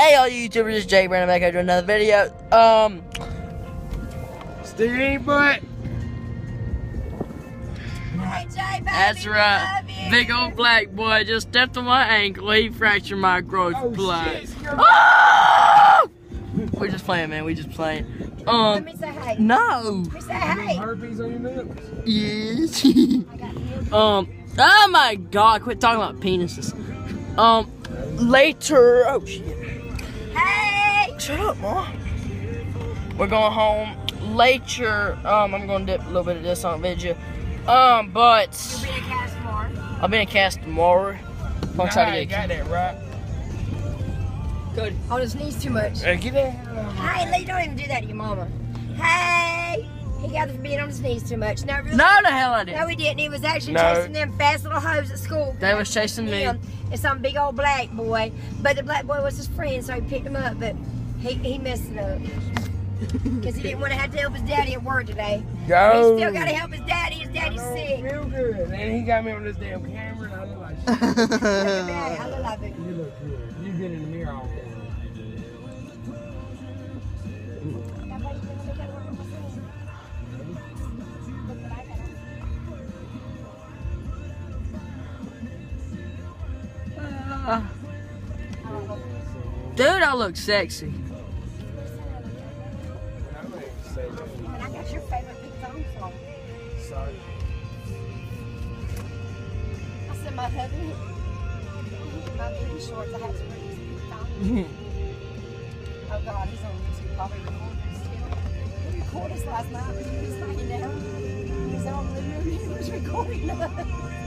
Hey, all you YouTubers, it's Jay Brannon back after another video. Um, Sticky butt. Hey, Jay, baby, that's right. Big old black boy just stepped on my ankle. He fractured my growth Oh, plate. shit. Ah! We're just playing, man. We just playing. Let Um, me say hey. no. Let me say hey. herpes on your nipples? Yes. I got you. um. Oh my God! Quit talking about penises. Um. Later. Oh shit. Hey. Shut up, mom. We're going home later. Um. I'm gonna dip a little bit of this on video. Um. But You'll be in cast tomorrow. I'll be in a cast tomorrow. I'm gonna try Nah, to you get. got that right. Good. Oh, this sneeze too much. Hey, get that hell out of my Hey, Lee, don't even do that to your mama. Hey. He got it for being on his knees too much. No, really. No, the hell I No, didn't. he didn't. He was actually No. chasing them fast little hoes at school. They was chasing me. Him and some big old black boy. But the black boy was his friend, so he picked him up. But he, he messed it up. Because he didn't want to have to help his daddy at work today. Go. He still got to help his daddy. His daddy's sick. feel good. And he got me on this damn camera and I look like shit. Look at daddy. I love it. You look good. You've been in the mirror all morning. Dude, I look sexy. I say that. And I got your favorite big phone song. Sorry. I said my husband, my baby shorts, I have to wear these big phones. Oh God, he's on YouTube probably recording this too. He recorded us last night, but he was laying down. He was on the room, he was recording us.